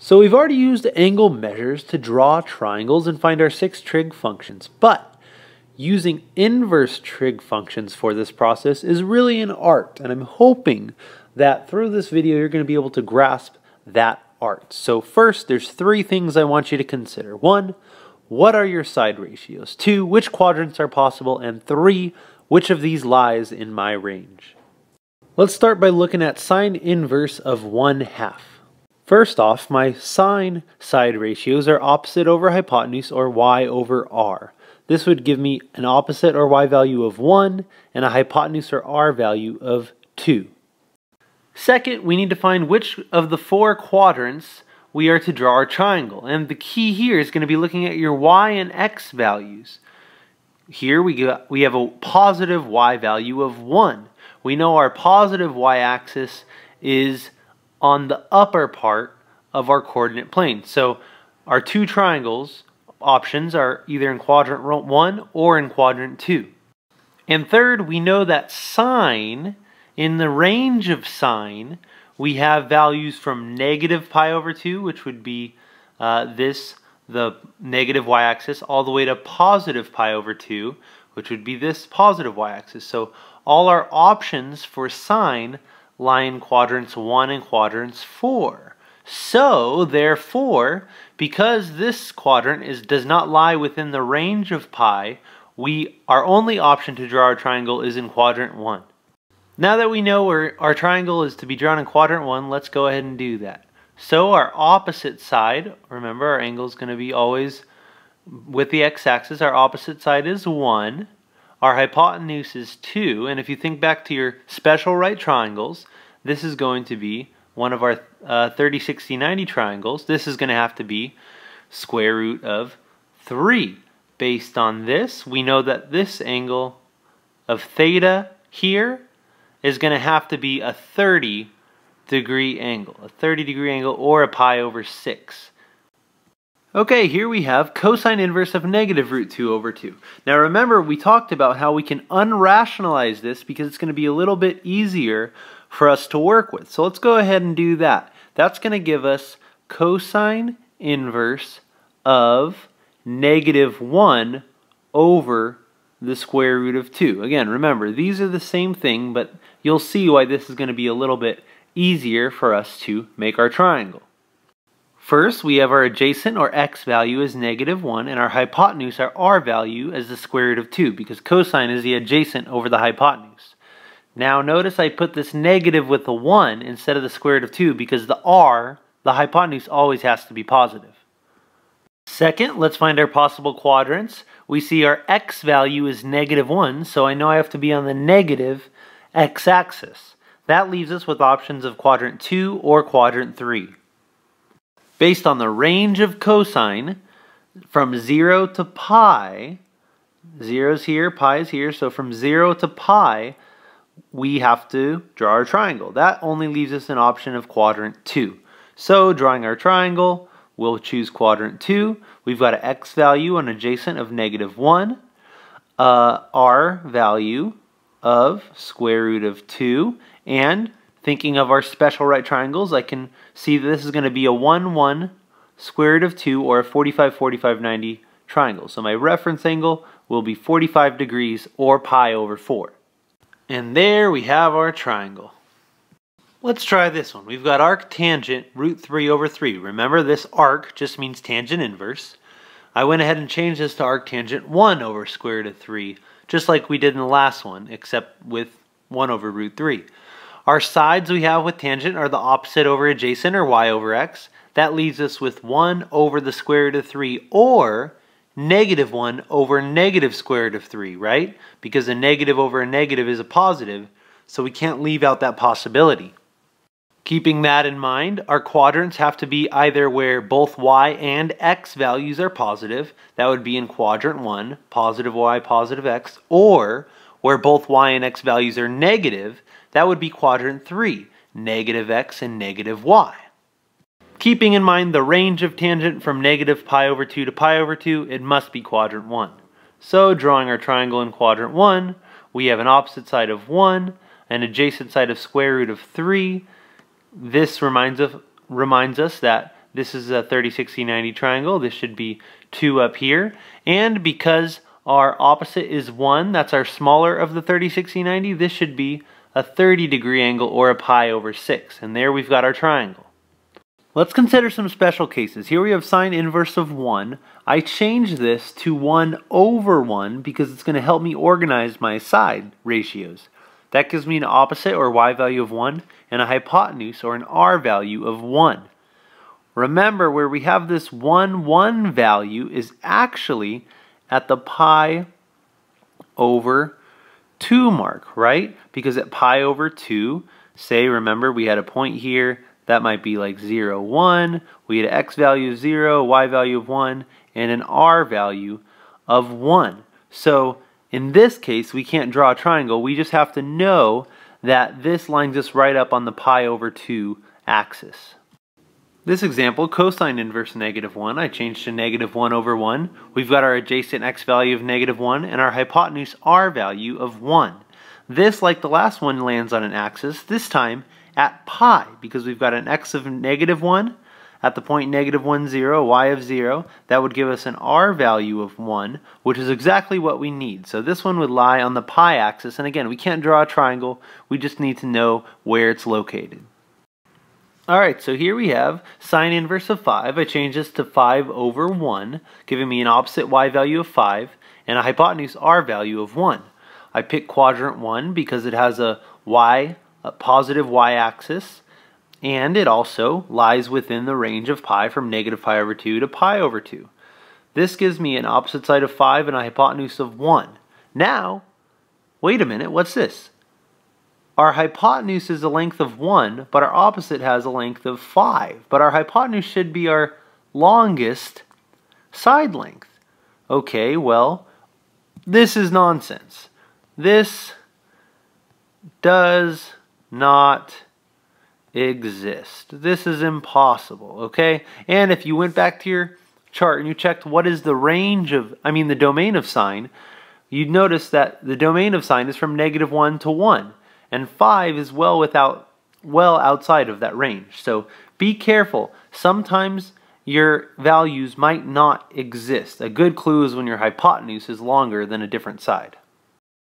So we've already used angle measures to draw triangles and find our six trig functions, but using inverse trig functions for this process is really an art, and I'm hoping that through this video you're going to be able to grasp that art. So first, there's three things I want you to consider. One, what are your side ratios? Two, which quadrants are possible? And three, which of these lies in my range? Let's start by looking at sine inverse of 1 half. First off, my sine side ratios are opposite over hypotenuse or y over r. This would give me an opposite or y value of 1 and a hypotenuse or r value of 2. Second, we need to find which of the four quadrants we are to draw our triangle. And the key here is going to be looking at your y and x values. Here we, we have a positive y value of 1. We know our positive y-axis is on the upper part of our coordinate plane. So our two triangles options are either in quadrant 1 or in quadrant 2. And third, we know that sine, in the range of sine, we have values from negative pi over 2, which would be uh, this, the negative y-axis, all the way to positive pi over 2, which would be this positive y-axis. So all our options for sine lie in quadrants 1 and quadrants 4. So, therefore, because this quadrant is does not lie within the range of pi, we our only option to draw our triangle is in quadrant 1. Now that we know where our triangle is to be drawn in quadrant 1, let's go ahead and do that. So our opposite side, remember our angle is going to be always with the x-axis, our opposite side is 1. Our hypotenuse is 2, and if you think back to your special right triangles, this is going to be one of our uh, 30, 60, 90 triangles. This is going to have to be square root of 3. Based on this, we know that this angle of theta here is going to have to be a 30 degree angle, a 30 degree angle or a pi over 6. Okay, here we have cosine inverse of negative root 2 over 2. Now remember, we talked about how we can unrationalize this because it's going to be a little bit easier for us to work with. So let's go ahead and do that. That's going to give us cosine inverse of negative 1 over the square root of 2. Again, remember, these are the same thing, but you'll see why this is going to be a little bit easier for us to make our triangle. First, we have our adjacent or x value as negative 1 and our hypotenuse, our r value, as the square root of 2 because cosine is the adjacent over the hypotenuse. Now notice I put this negative with the 1 instead of the square root of 2 because the r, the hypotenuse, always has to be positive. Second, let's find our possible quadrants. We see our x value is negative 1, so I know I have to be on the negative x-axis. That leaves us with options of quadrant 2 or quadrant 3. Based on the range of cosine from 0 to pi, 0's here, pi is here, so from 0 to pi, we have to draw our triangle. That only leaves us an option of quadrant 2. So drawing our triangle, we'll choose quadrant 2. We've got an x value on adjacent of negative 1, uh, r value of square root of 2. And thinking of our special right triangles, I can see that this is going to be a 1, 1 square root of 2 or a 45, 45, 90 triangle. So my reference angle will be 45 degrees or pi over 4. And there we have our triangle. Let's try this one. We've got arc tangent root 3 over 3. Remember this arc just means tangent inverse. I went ahead and changed this to arc tangent 1 over square root of 3 just like we did in the last one, except with 1 over root 3. Our sides we have with tangent are the opposite over adjacent, or y over x. That leaves us with 1 over the square root of 3, or negative 1 over negative square root of 3, right? Because a negative over a negative is a positive, so we can't leave out that possibility. Keeping that in mind, our quadrants have to be either where both y and x values are positive, that would be in quadrant 1, positive y, positive x, or where both y and x values are negative, that would be quadrant 3, negative x and negative y. Keeping in mind the range of tangent from negative pi over 2 to pi over 2, it must be quadrant 1. So drawing our triangle in quadrant 1, we have an opposite side of 1, an adjacent side of square root of 3, this reminds, of, reminds us that this is a 30, 60, 90 triangle. This should be 2 up here. And because our opposite is 1, that's our smaller of the 30, 60, 90, this should be a 30 degree angle or a pi over 6. And there we've got our triangle. Let's consider some special cases. Here we have sine inverse of 1. I change this to 1 over 1 because it's going to help me organize my side ratios. That gives me an opposite or y value of 1 and a hypotenuse or an r value of 1. Remember where we have this 1, 1 value is actually at the pi over 2 mark, right? Because at pi over 2, say, remember, we had a point here, that might be like 0, 1. We had x value of 0, y value of 1, and an r value of 1. So in this case, we can't draw a triangle. We just have to know that this lines us right up on the pi over 2 axis. This example, cosine inverse negative 1, I changed to negative 1 over 1. We've got our adjacent x value of negative 1 and our hypotenuse r value of 1. This, like the last one, lands on an axis, this time at pi, because we've got an x of negative 1 at the point negative 1, 0, y of 0. That would give us an r value of 1, which is exactly what we need. So this one would lie on the pi axis, and again, we can't draw a triangle, we just need to know where it's located. Alright, so here we have sine inverse of 5. I change this to 5 over 1, giving me an opposite y value of 5 and a hypotenuse r value of 1. I pick quadrant 1 because it has a y, a positive y-axis, and it also lies within the range of pi from negative pi over 2 to pi over 2. This gives me an opposite side of 5 and a hypotenuse of 1. Now, wait a minute, what's this? Our hypotenuse is a length of 1, but our opposite has a length of 5. But our hypotenuse should be our longest side length. Okay, well, this is nonsense. This does not exist. This is impossible, okay? And if you went back to your chart and you checked what is the range of, I mean the domain of sine, you'd notice that the domain of sine is from negative 1 to 1 and 5 is well without well outside of that range. So be careful. Sometimes your values might not exist. A good clue is when your hypotenuse is longer than a different side.